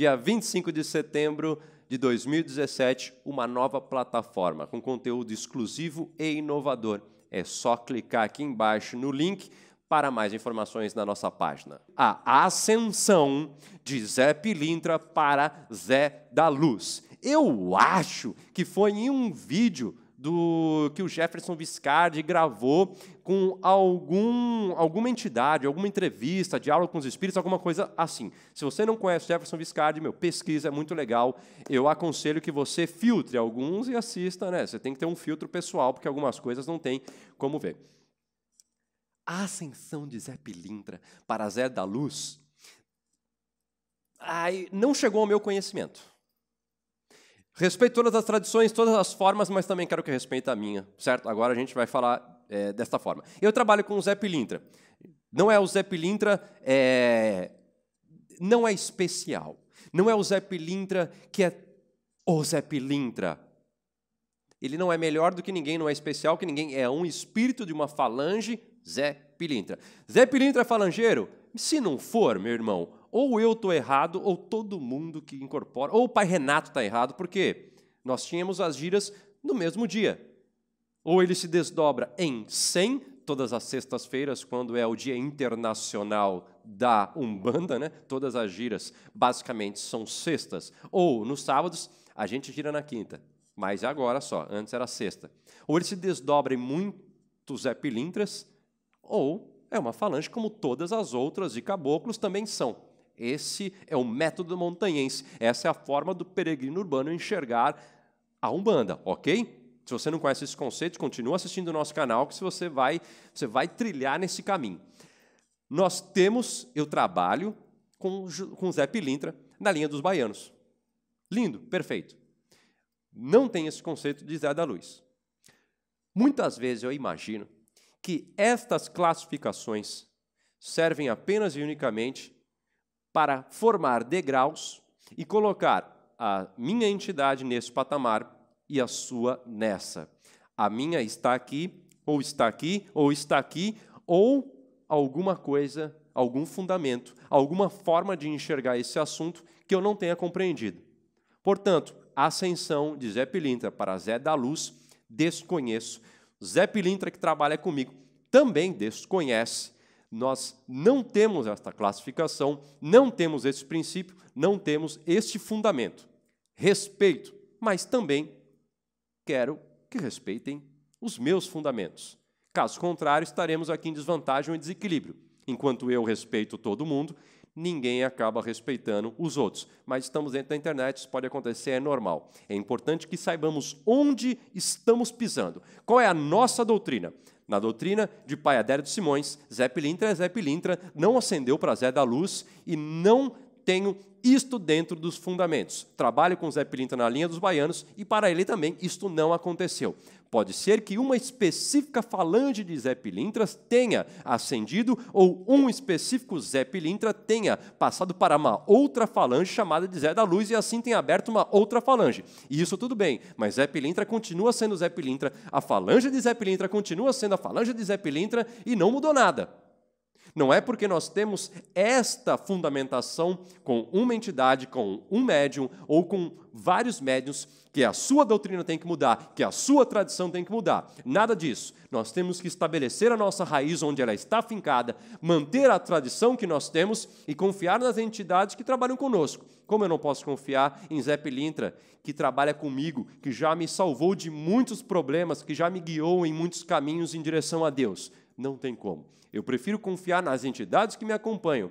Dia 25 de setembro de 2017, uma nova plataforma com conteúdo exclusivo e inovador. É só clicar aqui embaixo no link para mais informações na nossa página. A ascensão de Zé Pilintra para Zé da Luz. Eu acho que foi em um vídeo do que o Jefferson Viscardi gravou com algum, alguma entidade, alguma entrevista, diálogo com os espíritos, alguma coisa assim. Se você não conhece Jefferson Viscardi, meu, pesquisa, é muito legal. Eu aconselho que você filtre alguns e assista, né? Você tem que ter um filtro pessoal, porque algumas coisas não tem como ver. A ascensão de Zé Pilintra para Zé da Luz ai, não chegou ao meu conhecimento. Respeito todas as tradições, todas as formas, mas também quero que respeite a minha, certo? Agora a gente vai falar é, desta forma. Eu trabalho com o Zé Pilintra. Não é o Zé Pilintra, é... não é especial. Não é o Zé Pilintra que é o Zé Pilintra. Ele não é melhor do que ninguém, não é especial que ninguém. É um espírito de uma falange, Zé Pilintra. Zé Pilintra é falangeiro? Se não for, meu irmão, ou eu estou errado, ou todo mundo que incorpora, ou o pai Renato está errado, porque nós tínhamos as giras no mesmo dia. Ou ele se desdobra em 100, todas as sextas-feiras, quando é o Dia Internacional da Umbanda, né? todas as giras basicamente são sextas. Ou nos sábados, a gente gira na quinta, mas agora só, antes era sexta. Ou ele se desdobra em muitos Zé Pilintras, ou é uma falange como todas as outras e caboclos também são. Esse é o método montanhense. Essa é a forma do peregrino urbano enxergar a Umbanda, ok? Se você não conhece esse conceito, continue assistindo o nosso canal, que você vai, você vai trilhar nesse caminho. Nós temos, eu trabalho com, com Zé Pilintra na linha dos baianos. Lindo, perfeito. Não tem esse conceito de Zé da Luz. Muitas vezes eu imagino que estas classificações servem apenas e unicamente para formar degraus e colocar a minha entidade nesse patamar e a sua nessa. A minha está aqui, ou está aqui, ou está aqui, ou alguma coisa, algum fundamento, alguma forma de enxergar esse assunto que eu não tenha compreendido. Portanto, a ascensão de Zé Pilintra para Zé da Luz, desconheço. Zé Pilintra, que trabalha comigo, também desconhece nós não temos esta classificação, não temos esse princípio, não temos este fundamento. Respeito, mas também quero que respeitem os meus fundamentos. Caso contrário, estaremos aqui em desvantagem ou em desequilíbrio. Enquanto eu respeito todo mundo, ninguém acaba respeitando os outros. Mas estamos dentro da internet, isso pode acontecer, é normal. É importante que saibamos onde estamos pisando. Qual é a nossa doutrina? Na doutrina de Pai Adério de Simões, Zé Pilintra é Zé Pilintra, não acendeu para Zé da Luz e não tenho isto dentro dos fundamentos. Trabalho com Zé Pilintra na linha dos baianos e para ele também isto não aconteceu. Pode ser que uma específica falange de Zé Pilintras tenha ascendido ou um específico Zé Pilintra tenha passado para uma outra falange chamada de Zé da Luz e assim tenha aberto uma outra falange. E isso tudo bem, mas Zé Pilintra continua sendo Zé Pilintra, a falange de Zé Pilintra continua sendo a falange de Zé Pilintra e não mudou nada. Não é porque nós temos esta fundamentação com uma entidade, com um médium ou com vários médiums, que a sua doutrina tem que mudar, que a sua tradição tem que mudar. Nada disso. Nós temos que estabelecer a nossa raiz onde ela está fincada, manter a tradição que nós temos e confiar nas entidades que trabalham conosco. Como eu não posso confiar em Zé Pilintra, que trabalha comigo, que já me salvou de muitos problemas, que já me guiou em muitos caminhos em direção a Deus? Não tem como. Eu prefiro confiar nas entidades que me acompanham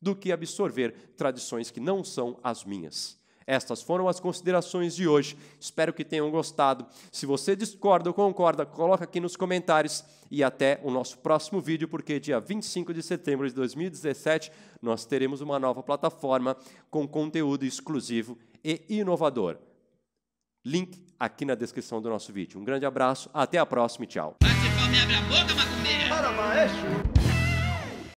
do que absorver tradições que não são as minhas. Estas foram as considerações de hoje. Espero que tenham gostado. Se você discorda ou concorda, coloca aqui nos comentários e até o nosso próximo vídeo, porque dia 25 de setembro de 2017 nós teremos uma nova plataforma com conteúdo exclusivo e inovador. Link aqui na descrição do nosso vídeo. Um grande abraço, até a próxima e tchau.